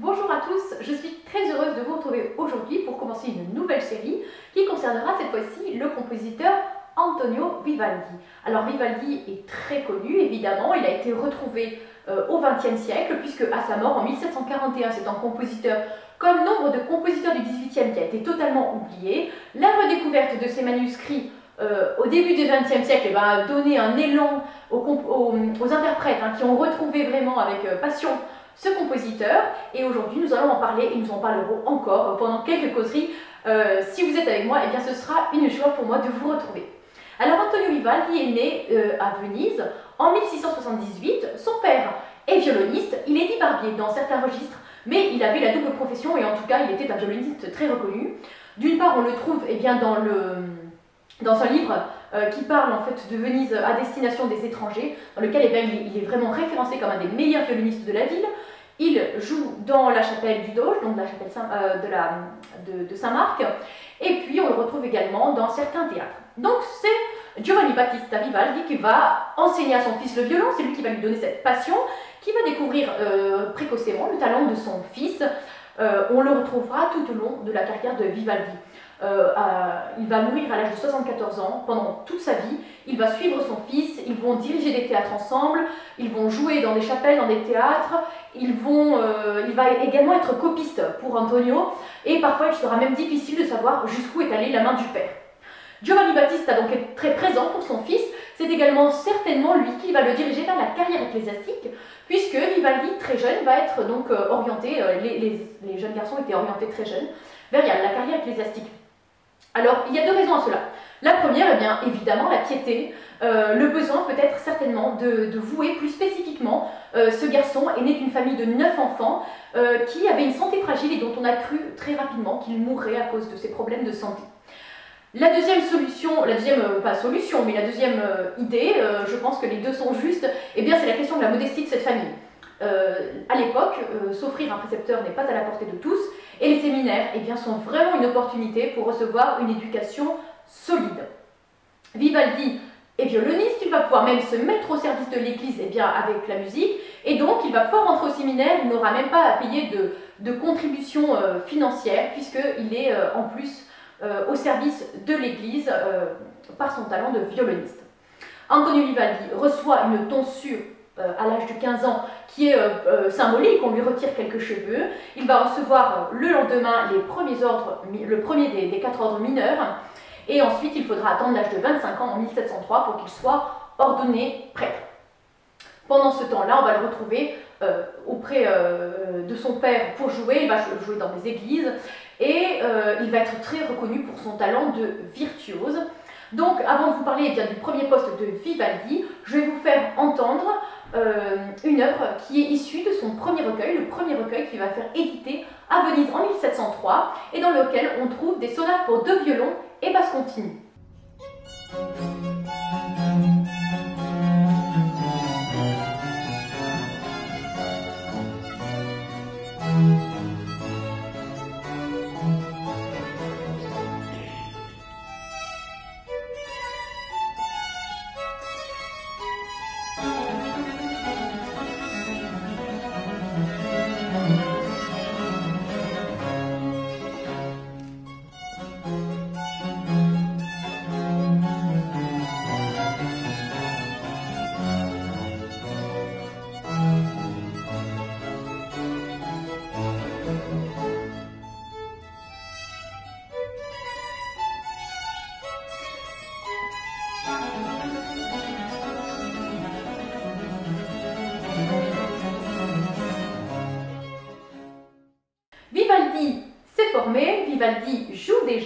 Bonjour à tous, je suis très heureuse de vous retrouver aujourd'hui pour commencer une nouvelle série qui concernera cette fois-ci le compositeur Antonio Vivaldi. Alors Vivaldi est très connu évidemment, il a été retrouvé euh, au XXe siècle puisque à sa mort en 1741 c'est un compositeur comme nombre de compositeurs du XVIIIe qui a été totalement oublié. La redécouverte de ses manuscrits euh, au début du XXe siècle eh ben, donner un élan aux, interprètes hein, qui ont retrouvé vraiment avec euh, passion ce compositeur. Et aujourd'hui, nous allons en parler et nous en parlerons encore pendant quelques causeries. Euh, si vous êtes avec moi, eh bien, ce sera une joie pour moi de vous retrouver. Alors, Antonio Vivaldi est né à Venise en 1678. Son père est violoniste. Il est dit barbier dans certains registres, mais il avait la double profession et en tout cas, il était un violoniste très reconnu. D'une part, on le trouve eh bien, dans un livre euh, qui parle en fait de Venise à destination des étrangers, dans lequel eh il, est, vraiment référencé comme un des meilleurs violonistes de la ville. Il joue dans la chapelle du Doge, donc la chapelle euh, de, Saint-Marc, et puis on le retrouve également dans certains théâtres. Donc c'est Giovanni Battista Vivaldi qui va enseigner à son fils le violon, c'est lui qui va lui donner cette passion, qui va découvrir euh, précocement le talent de son fils. on le retrouvera tout au long de la carrière de Vivaldi. Euh, il va mourir à l'âge de 74 ans. Pendant toute sa vie, il va suivre son fils, ils vont diriger des théâtres ensemble, ils vont jouer dans des chapelles, dans des théâtres, euh, il va également être copiste pour Antonio, et parfois il sera même difficile de savoir jusqu'où est allée la main du père. Giovanni Battista donc est très présent pour son fils, c'est également certainement lui qui va le diriger vers la carrière ecclésiastique, puisque Vivaldi, très jeune, va être donc euh, orienté, les, jeunes garçons étaient orientés très jeunes, vers la carrière ecclésiastique. Alors, il y a deux raisons à cela. La première, eh bien, évidemment, la piété, euh, le besoin peut-être certainement de, vouer plus spécifiquement. Euh, ce garçon est né d'une famille de neuf enfants euh, qui avait une santé fragile et dont on a cru très rapidement qu'il mourrait à cause de ses problèmes de santé. La deuxième solution, la deuxième, pas solution, mais la deuxième idée, je pense que les deux sont justes, eh bien c'est la question de la modestie de cette famille. à l'époque, s'offrir un précepteur n'est pas à la portée de tous, et les séminaires eh sont vraiment une opportunité pour recevoir une éducation solide. Vivaldi est violoniste, il va pouvoir même se mettre au service de l'Église eh avec la musique, et donc il va pouvoir rentrer au séminaire, il n'aura même pas à payer de, de contribution euh, financière, puisqu'il est euh, en plus euh, au service de l'Église par son talent de violoniste. Antonio Vivaldi reçoit une tonsure à l'âge de 15 ans qui est euh, euh, symbolique, on lui retire quelques cheveux. Il va recevoir le lendemain les premiers ordres, le premier des, quatre ordres mineurs, et ensuite il faudra attendre l'âge de 25 ans en 1703 pour qu'il soit ordonné prêtre. Pendant ce temps-là, on va le retrouver auprès de son père pour jouer, il va jouer dans des églises, et il va être très reconnu pour son talent de virtuose. Donc, avant de vous parler eh bien, du premier poste de Vivaldi, je vais vous faire entendre euh, une œuvre qui est issue de son premier recueil, le premier recueil qu'il va faire éditer à Venise en 1703 et dans lequel on trouve des sonates pour deux violons et basse continue.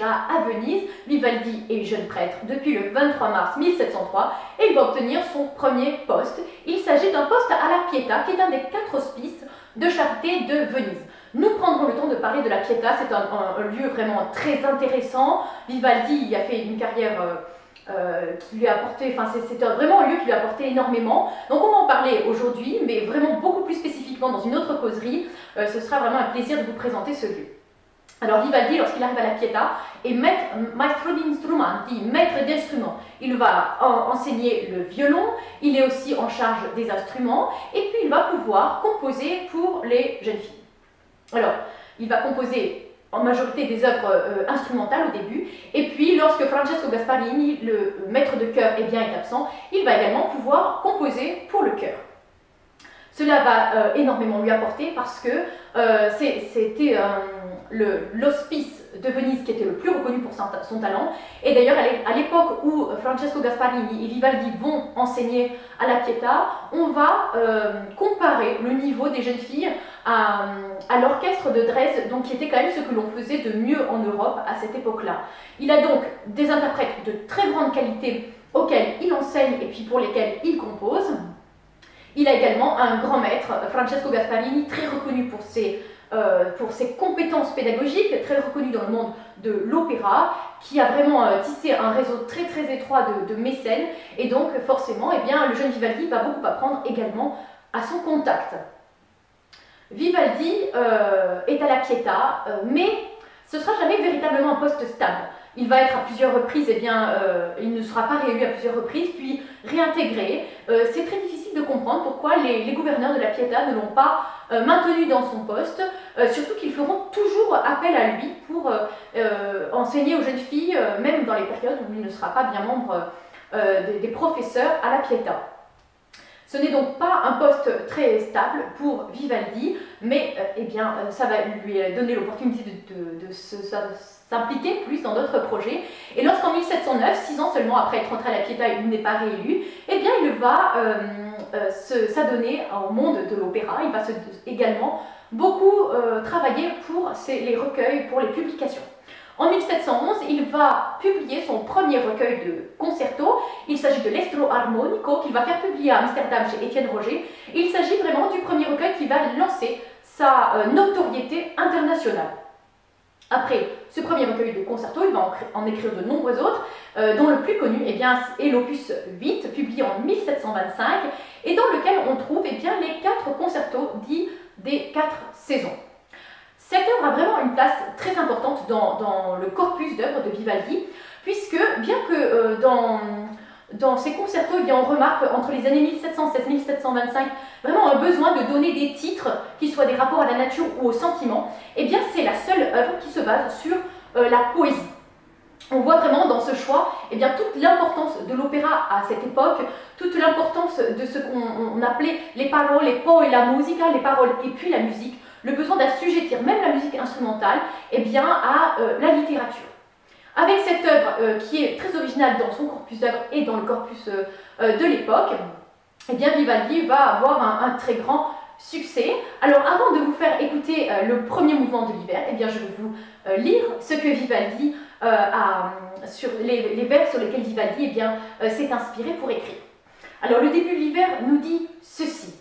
À Venise, Vivaldi est jeune prêtre depuis le 23 mars 1703 et il va obtenir son premier poste. Il s'agit d'un poste à la Pietà qui est un des quatre hospices de charité de Venise. Nous prendrons le temps de parler de la Pietà, c'est un, lieu vraiment très intéressant. Vivaldi y a fait une carrière... Euh, euh, qui lui a apporté, enfin c'est vraiment un lieu qui lui a apporté énormément. Donc on va en parler aujourd'hui, mais vraiment beaucoup plus spécifiquement dans une autre causerie. Euh, ce sera vraiment un plaisir de vous présenter ce lieu. Alors Vivaldi, lorsqu'il arrive à la Pietà, est maître, maestro di maître d'instruments. Il va enseigner le violon, il est aussi en charge des instruments, et puis il va pouvoir composer pour les jeunes filles. Alors, il va composer en majorité des œuvres euh, instrumentales au début, et puis lorsque Francesco Gasparini, le maître de chœur, est bien est absent, il va également pouvoir composer pour le chœur. Cela va euh, énormément lui apporter parce que euh, c'était l'hospice de Venise qui était le plus reconnu pour son, talent. Et d'ailleurs, à l'époque où Francesco Gasparini et Vivaldi vont enseigner à la Pietà, on va euh, comparer le niveau des jeunes filles à, l'orchestre de Dresde, donc qui était quand même ce que l'on faisait de mieux en Europe à cette époque-là. Il a donc des interprètes de très grande qualité auxquels il enseigne et puis pour lesquels il compose. Il a également un grand maître, Francesco Gasparini, très reconnu pour ses euh, pour ses compétences pédagogiques, très reconnues dans le monde de l'opéra, qui a vraiment euh, tissé un réseau très très étroit de, mécènes, et donc forcément, eh bien, le jeune Vivaldi va beaucoup apprendre également à son contact. Vivaldi euh, est à la Pietà, mais ce ne sera jamais véritablement un poste stable. Il va être à plusieurs reprises, eh bien, il ne sera pas réélu à plusieurs reprises, puis réintégré. C'est très difficile de comprendre pourquoi les, gouverneurs de la Pietà ne l'ont pas euh, maintenu dans son poste, euh, surtout qu'ils feront toujours appel à lui pour euh, enseigner aux jeunes filles, même dans les périodes où il ne sera pas bien membre des, professeurs à la Pietà. Ce n'est donc pas un poste très stable pour Vivaldi, mais eh bien, ça va lui donner l'opportunité de, s'impliquer plus dans d'autres projets. Et lorsqu'en 1709, six ans seulement après être entré à la Pietà, il n'est pas réélu, eh bien, il va euh, s'adonner au monde de l'opéra. Il va également beaucoup euh, travailler pour les recueils, pour les publications. En 1711, il va publier son premier recueil de concertos. Il s'agit de l'Estro Armonico qu'il va faire publier à Amsterdam chez Étienne Roger. Il s'agit vraiment du premier recueil qui va lancer sa euh, notoriété internationale. Après ce premier recueil de concertos, il va en, écrire de nombreux autres, euh, dont le plus connu eh bien, est l'opus 8, publié en 1725, et dans lequel on trouve eh bien, les quatre concertos dits des quatre saisons. Cette œuvre a vraiment une place très importante dans, le corpus d'œuvres de Vivaldi, puisque bien que euh, dans dans ces concertos, on remarque entre les années 1716 1725 vraiment un besoin de donner des titres qui soient des rapports à la nature ou au sentiment. Eh bien, c'est la seule œuvre qui se base sur euh, la poésie. On voit vraiment dans ce choix eh bien, toute l'importance de l'opéra à cette époque, toute l'importance de ce qu'on appelait les paroles, les po et la musica, les paroles et puis la musique, le besoin d'assujettir même la musique instrumentale eh bien, à euh, la littérature. Avec cette œuvre euh, qui est très originale dans son corpus d'œuvres et dans le corpus euh, euh, de l'époque, eh bien Vivaldi va avoir un, très grand succès. Alors avant de vous faire écouter le premier mouvement de l'hiver, eh bien je vais vous lire ce que Vivaldi a sur les, vers sur lesquels Vivaldi eh bien s'est inspiré pour écrire. Alors le début de l'hiver nous dit ceci.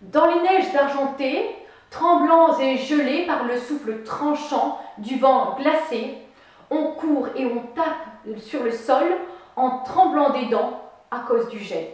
Dans les neiges argentées, tremblants et gelés par le souffle tranchant du vent glacé, on court et on tape sur le sol en tremblant des dents à cause du gel.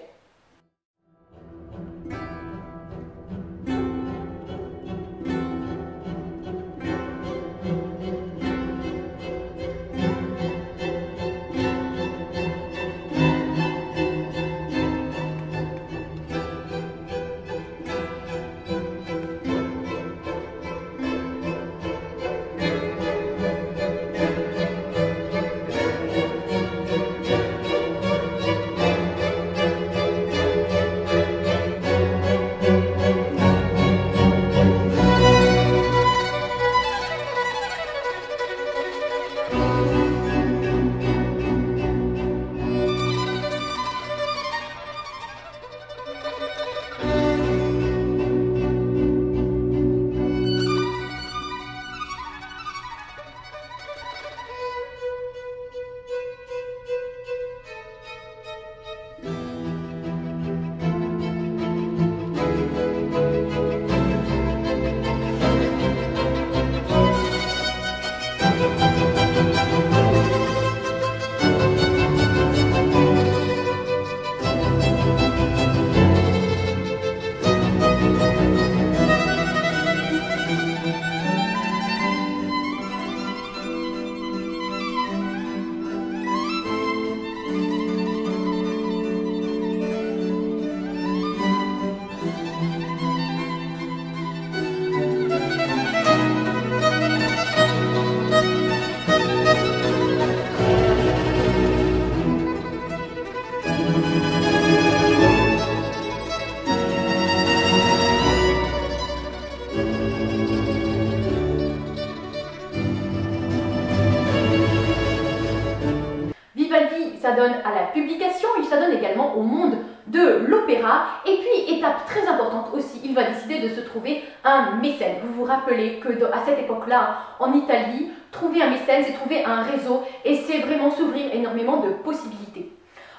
Époque-là, en Italie, trouver un mécène, c'est trouver un réseau et c'est vraiment s'ouvrir énormément de possibilités.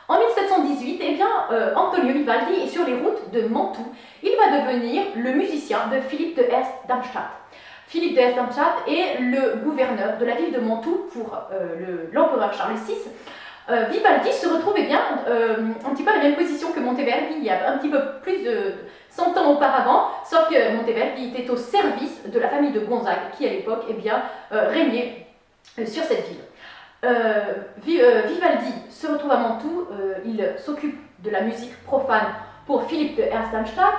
En 1718, eh bien, euh, Antonio Vivaldi est sur les routes de Mantoue. Il va devenir le musicien de Philippe de Hesse-Darmstadt. Philippe de Hesse-Darmstadt est le gouverneur de la ville de Mantoue pour euh, l'empereur Charles VI. Euh, Vivaldi se retrouve eh bien, un petit peu à la même position que Monteverdi il y a un petit peu plus de 100 ans auparavant, sauf que Monteverdi était au service de la famille de Gonzague qui à l'époque eh bien, régnait sur cette ville. Vivaldi se retrouve à Mantoue, il s'occupe de la musique profane pour Philippe de Ernst-Darmstadt.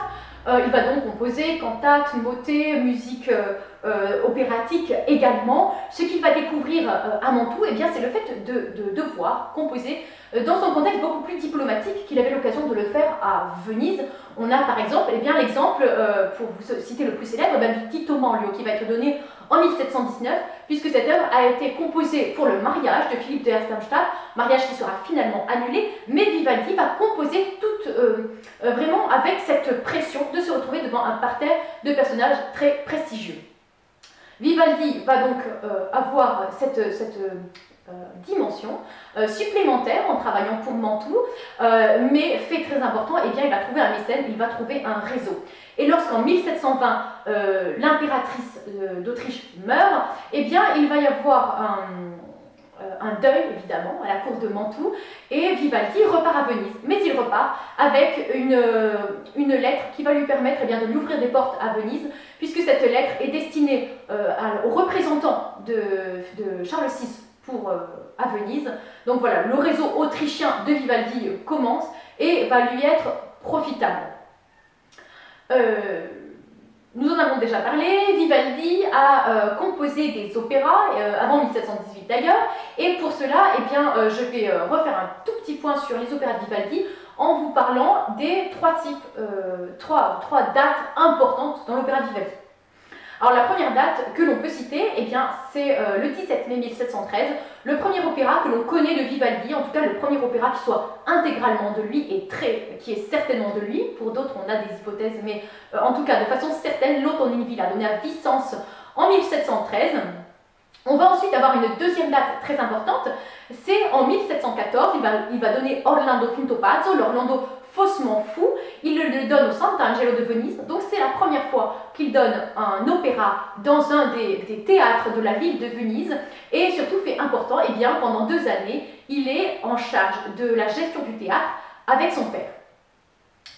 Euh, il va donc composer cantates, motets, musique euh, euh, opératique également. Ce qu'il va découvrir à Mantoue, eh c'est le fait de, devoir composer dans un contexte beaucoup plus diplomatique qu'il avait l'occasion de le faire à Venise. On a par exemple eh l'exemple, pour vous citer le plus célèbre, ben, du Tito Manlio qui va être donné en 1719, puisque cette œuvre a été composée pour le mariage de Philippe de Herst-Darmstadt, mariage qui sera finalement annulé, mais Vivaldi va composer tout euh, euh, vraiment avec cette pression de se retrouver devant un parterre de personnages très prestigieux. Vivaldi va donc euh, avoir cette, dimension supplémentaire en travaillant pour Mantoue, mais fait très important, eh bien, il va trouver un mécène, il va trouver un réseau. Et lorsqu'en 1720, euh, l'impératrice euh, d'Autriche meurt, eh bien, il va y avoir un, euh, deuil, évidemment, à la cour de Mantoue, et Vivaldi repart à Venise. Mais il repart avec une, une lettre qui va lui permettre eh bien, de lui ouvrir des portes à Venise, puisque cette lettre est destinée aux représentants de, de, Charles VI pour, à Venise. Donc voilà, le réseau autrichien de Vivaldi commence et va lui être profitable. Euh, nous en avons déjà parlé, Vivaldi a euh, composé des opéras, euh, avant 1718 d'ailleurs, et pour cela, eh bien, je vais refaire un tout petit point sur les opéras de Vivaldi en vous parlant des trois types, trois, trois dates importantes dans l'opéra de Vivaldi. Alors la première date que l'on peut citer, eh c'est euh, le 17 mai 1713, le premier opéra que l'on connaît de Vivaldi, en tout cas le premier opéra qui soit intégralement de lui et très, qui est certainement de lui. Pour d'autres, on a des hypothèses, mais euh, en tout cas de façon certaine, l'Automne a donné à Vicence en 1713. On va ensuite avoir une deuxième date très importante, c'est en 1714, il va, il va donner Orlando Fintopazzo, l'Orlando faussement fou. Il le donne au Sant'Angelo de Venise. Donc c'est la première fois qu'il donne un opéra dans un des, théâtres de la ville de Venise. Et surtout, fait important, eh bien, pendant deux années, il est en charge de la gestion du théâtre avec son père.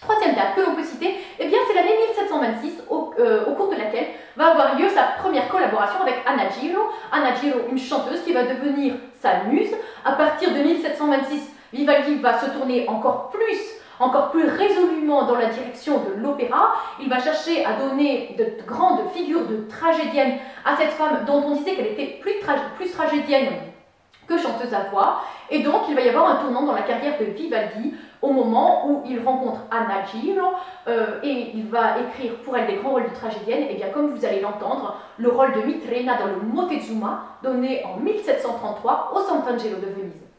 Troisième date que l'on peut citer, eh bien c'est l'année 1726 euh, au, cours de laquelle va avoir lieu sa première collaboration avec Anna Giro. Anna Giro, une chanteuse qui va devenir sa muse. À partir de 1726, Vivaldi va se tourner encore plus encore plus résolument dans la direction de l'opéra. Il va chercher à donner de grandes figures de tragédienne à cette femme dont on disait qu'elle était plus, tragédienne que chanteuse à voix. Et donc, il va y avoir un tournant dans la carrière de Vivaldi au moment où il rencontre Anna Giro euh, et il va écrire pour elle des grands rôles de tragédienne. Et bien, comme vous allez l'entendre, le rôle de Mitrena dans le Motezuma, donné en 1733 au Sant'Angelo de Venise.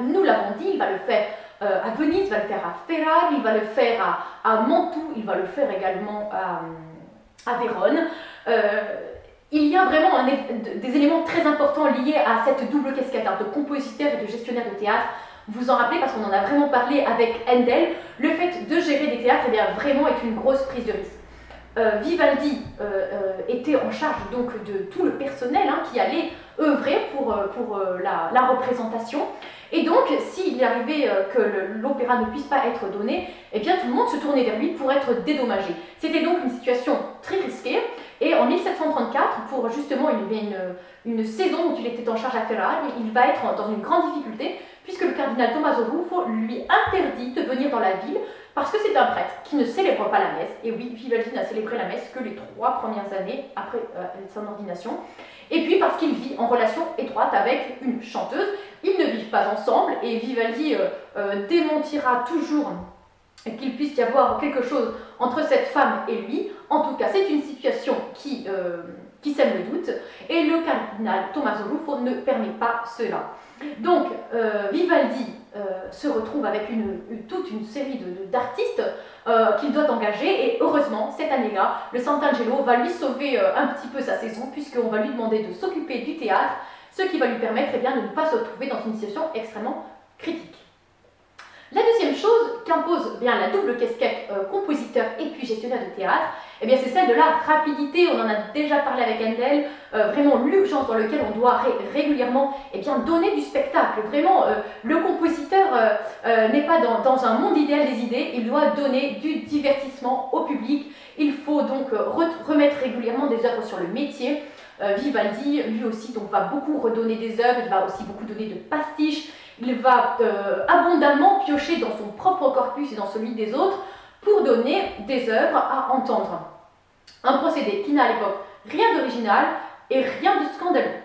Nous l'avons dit, il va le faire euh, à Venise, il va le faire à Ferrare, il va le faire à, à Mantoue, il va le faire également à, à Vérone. Euh, il y a vraiment des éléments très importants liés à cette double casquette hein, de compositeur et de gestionnaire de théâtre. Vous en rappelez parce qu'on en a vraiment parlé avec Handel, le fait de gérer des théâtres eh bien, vraiment est une grosse prise de risque. Euh, Vivaldi était en charge donc de tout le personnel hein, qui allait œuvrer pour, pour la, représentation. Et donc, s'il arrivait que l'opéra ne puisse pas être donné, eh bien tout le monde se tournait vers lui pour être dédommagé. C'était donc une situation très risquée. Et en 1734, pour justement une, saison où il était en charge à Ferrare, il va être dans une grande difficulté puisque le cardinal Tommaso Ruffo lui interdit de venir dans la ville parce que c'est un prêtre qui ne célèbre pas la messe. Et oui, Vivaldi n'a célébré la messe que les trois premières années après euh, son ordination. Et puis parce qu'il vit en relation étroite avec une chanteuse. Ils ne vivent pas ensemble et Vivaldi euh, euh, démentira toujours qu'il puisse y avoir quelque chose entre cette femme et lui. En tout cas, c'est une situation qui, qui sème le doute. Et le cardinal Tommaso Ruffo ne permet pas cela. Donc, Vivaldi euh, se retrouve avec toute une série d'artistes euh, qu'il doit engager et heureusement cette année-là le Sant'Angelo va lui sauver euh, un petit peu sa saison puisqu'on va lui demander de s'occuper du théâtre ce qui va lui permettre eh bien, de ne pas se retrouver dans une situation extrêmement critique. La deuxième chose qu'impose bien la double casquette euh, compositeur et puis gestionnaire de théâtre, eh bien c'est celle de la rapidité. On en a déjà parlé avec Handel, euh, vraiment l'urgence dans laquelle on doit régulièrement eh bien, donner du spectacle. Vraiment, euh, le compositeur n'est pas dans, un monde idéal des idées, il doit donner du divertissement au public. Il faut donc remettre régulièrement des œuvres sur le métier. Vivaldi, lui aussi, donc, va beaucoup redonner des œuvres, il va aussi beaucoup donner de pastiches, il va euh, abondamment piocher dans son propre corpus et dans celui des autres pour donner des œuvres à entendre. Un procédé qui n'a à l'époque rien d'original et rien de scandaleux.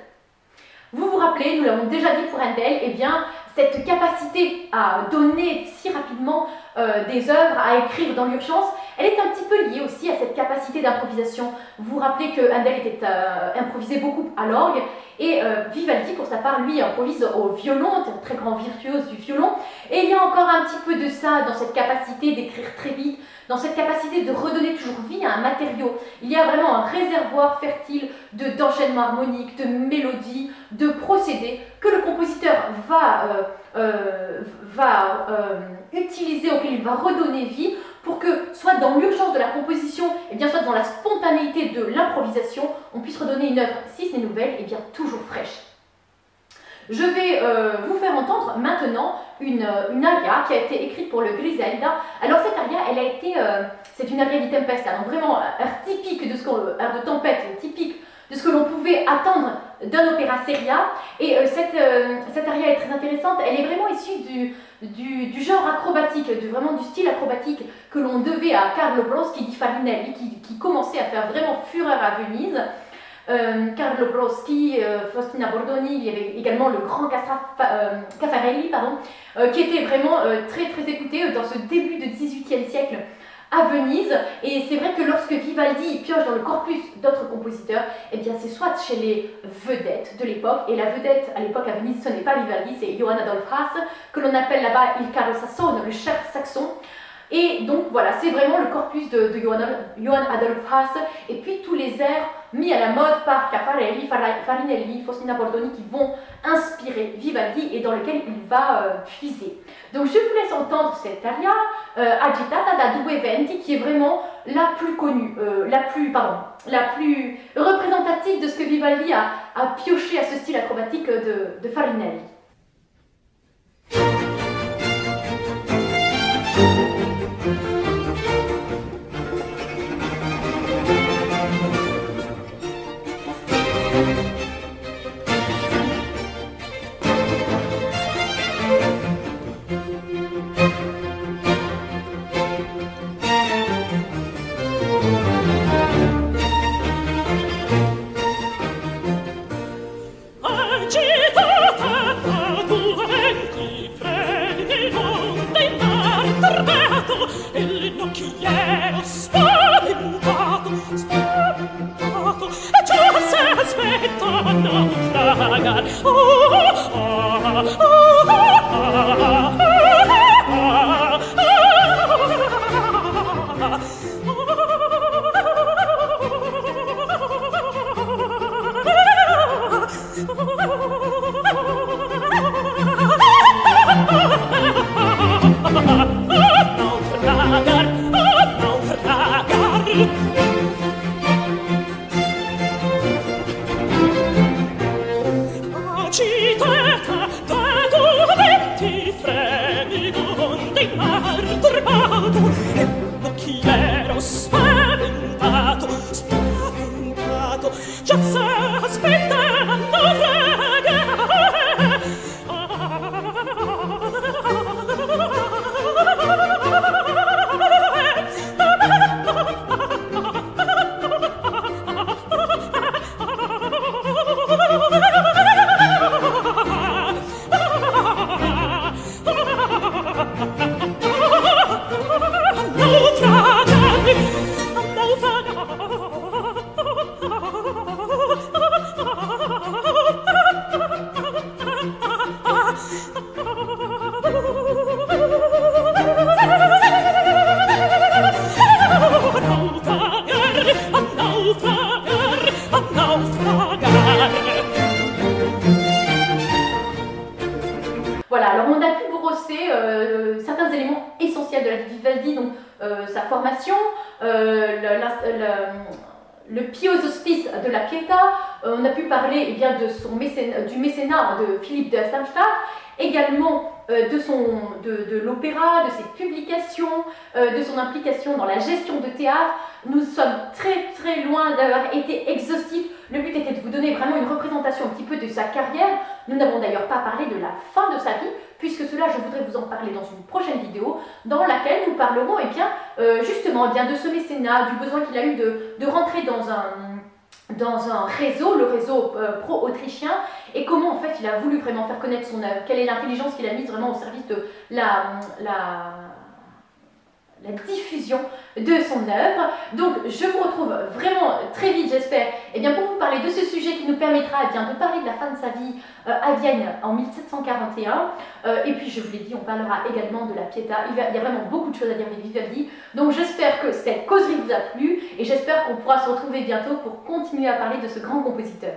Vous vous rappelez, nous l'avons déjà dit pour Handel, eh bien, cette capacité à donner si rapidement euh, des œuvres, à écrire dans l'urgence, elle est un petit peu liée aussi à cette capacité d'improvisation. Vous vous rappelez que Handel était euh, improvisé beaucoup à l'orgue et euh, Vivaldi, pour sa part, lui, improvise au violon, très grand virtuose du violon. Et il y a encore un petit peu de ça dans cette capacité d'écrire très vite, dans cette capacité de redonner toujours vie à un matériau. Il y a vraiment un réservoir fertile d'enchaînements harmoniques, de mélodies, de procédés que le compositeur va, euh, euh, va utiliser, auquel il va redonner vie pour que, soit dans l'urgence de la composition, et bien soit dans la spontanéité de l'improvisation, on puisse redonner une œuvre, si ce n'est nouvelle, et bien toujours fraîche. Je vais euh, vous faire entendre maintenant une, euh, une, aria qui a été écrite pour le Griselda. Alors cette aria, elle a été, euh, c'est une aria di tempesta, donc vraiment air typique de ce qu'on, de tempête, typique de ce que l'on pouvait attendre d'un opéra seria. Et cette, cette aria est très intéressante, elle est vraiment issue du, du, genre acrobatique, de, vraiment du style acrobatique que l'on devait à Carlo Broschi di Farinelli, qui, qui, commençait à faire vraiment fureur à Venise. Euh, Carlo Broschi, euh, Faustina Bordoni, il y avait également le grand Castra, euh, Caffarelli, pardon, qui était vraiment très très écouté dans ce début de 18e siècle à Venise. Et c'est vrai que lorsque Vivaldi pioche dans le corpus d'autres compositeurs, eh bien c'est soit chez les vedettes de l'époque, et la vedette à l'époque à Venise, ce n'est pas Vivaldi, c'est Johann Adolf Haas, que l'on appelle là-bas il caro sassone, le chef saxon. Et donc voilà, c'est vraiment le corpus de, Johann, Adolf Haas, et puis tous les airs mis à la mode par Caffarelli, Farinelli, Faustina Bordoni qui vont inspirer Vivaldi et dans lequel il va euh, puiser. Donc je vous laisse entendre cette aria euh, agitata da due venti qui est vraiment la plus connue, euh, la plus pardon, la plus représentative de ce que Vivaldi a, pioché à ce style acrobatique de, de Farinelli. Euh, euh, le, le, pie aux hospices de la Pietà, on a pu parler eh bien, de son mécénat, du mécénat de Philippe de Stamstadt, également de, son, de, de l'opéra, de ses publications, de son implication dans la gestion de théâtre. Nous sommes très très loin d'avoir été exhaustifs. Le but était de vous donner vraiment une représentation un petit peu de sa carrière. Nous n'avons d'ailleurs pas parlé de la fin de sa vie, puisque cela, je voudrais vous en parler dans une prochaine vidéo, dans laquelle nous parlerons eh bien, euh, justement eh bien, de ce mécénat, du besoin qu'il a eu de, rentrer dans un, dans un réseau, le réseau euh, pro-autrichien, et comment en fait il a voulu vraiment faire connaître son œuvre, quelle est l'intelligence qu'il a mise vraiment au service de la la diffusion de son œuvre. Donc je vous retrouve vraiment très vite, j'espère, et eh bien pour vous parler de ce sujet qui nous permettra eh bien, de parler de la fin de sa vie euh, à Vienne en 1741. Euh, et puis je vous l'ai dit, on parlera également de la Pietà. Il, y a vraiment beaucoup de choses à dire de Vivaldi. Donc j'espère que cette causerie vous a plu et j'espère qu'on pourra se retrouver bientôt pour continuer à parler de ce grand compositeur.